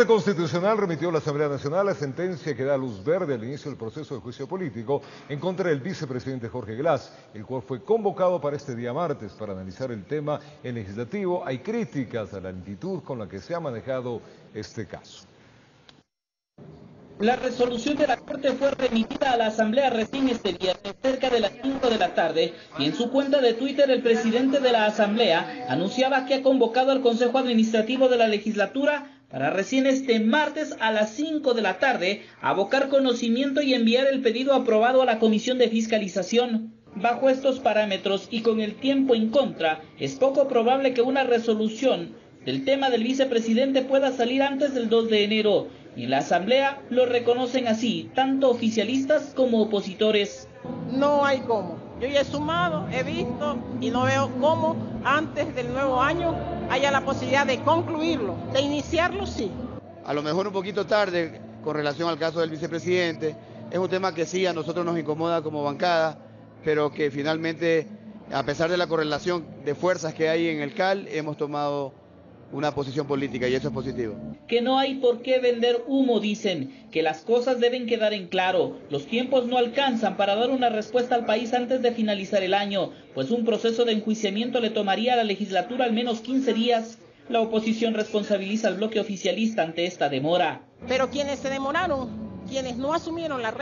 Corte Constitucional remitió a la Asamblea Nacional la sentencia que da luz verde al inicio del proceso de juicio político en contra del vicepresidente Jorge Glass, el cual fue convocado para este día martes para analizar el tema en legislativo. Hay críticas a la lentitud con la que se ha manejado este caso. La resolución de la Corte fue remitida a la Asamblea recién este viernes, cerca de las 5 de la tarde, y en su cuenta de Twitter el presidente de la Asamblea anunciaba que ha convocado al Consejo Administrativo de la Legislatura para recién este martes a las 5 de la tarde abocar conocimiento y enviar el pedido aprobado a la Comisión de Fiscalización. Bajo estos parámetros y con el tiempo en contra, es poco probable que una resolución del tema del vicepresidente pueda salir antes del 2 de enero. Y en la Asamblea lo reconocen así, tanto oficialistas como opositores. No hay cómo. Yo ya he sumado, he visto y no veo cómo antes del nuevo año haya la posibilidad de concluirlo, de iniciarlo sí. A lo mejor un poquito tarde con relación al caso del vicepresidente, es un tema que sí a nosotros nos incomoda como bancada, pero que finalmente, a pesar de la correlación de fuerzas que hay en el CAL, hemos tomado una posición política y eso es positivo. Que no hay por qué vender humo, dicen, que las cosas deben quedar en claro. Los tiempos no alcanzan para dar una respuesta al país antes de finalizar el año, pues un proceso de enjuiciamiento le tomaría a la legislatura al menos 15 días. La oposición responsabiliza al bloque oficialista ante esta demora. Pero quienes se demoraron quienes no asumieron la,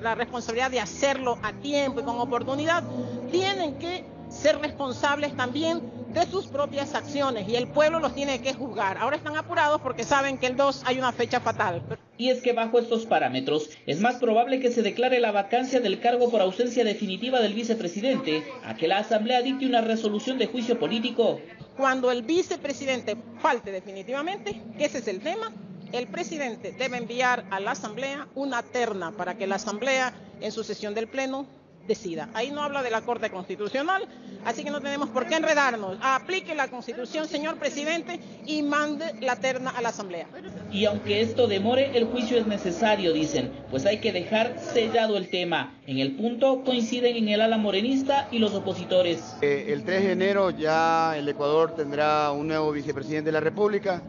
la, responsabilidad de hacerlo a tiempo y con oportunidad, tienen que ser responsables también de sus propias acciones y el pueblo los tiene que juzgar. Ahora están apurados porque saben que el 2 hay una fecha fatal. Y es que bajo estos parámetros es más probable que se declare la vacancia del cargo por ausencia definitiva del vicepresidente a que la Asamblea dicte una resolución de juicio político. Cuando el vicepresidente falte definitivamente, que ese es el tema, el presidente debe enviar a la Asamblea una terna para que la Asamblea en su sesión del Pleno decida. Ahí no habla de la Corte Constitucional, así que no tenemos por qué enredarnos. Aplique la Constitución, señor presidente, y mande la terna a la Asamblea. Y aunque esto demore, el juicio es necesario, dicen, pues hay que dejar sellado el tema. En el punto coinciden en el ala morenista y los opositores. Eh, el 3 de enero ya el Ecuador tendrá un nuevo vicepresidente de la República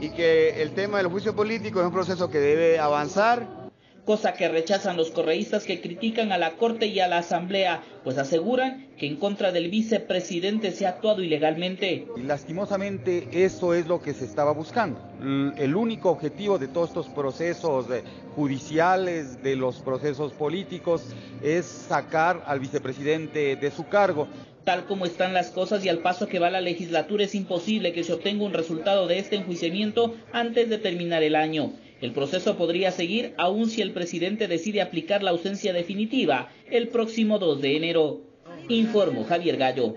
y que el tema del juicio político es un proceso que debe avanzar cosa que rechazan los correístas que critican a la Corte y a la Asamblea, pues aseguran que en contra del vicepresidente se ha actuado ilegalmente. Y lastimosamente eso es lo que se estaba buscando. El único objetivo de todos estos procesos judiciales, de los procesos políticos, es sacar al vicepresidente de su cargo. Tal como están las cosas y al paso que va la legislatura es imposible que se obtenga un resultado de este enjuiciamiento antes de terminar el año. El proceso podría seguir aun si el presidente decide aplicar la ausencia definitiva el próximo 2 de enero. Informo Javier Gallo.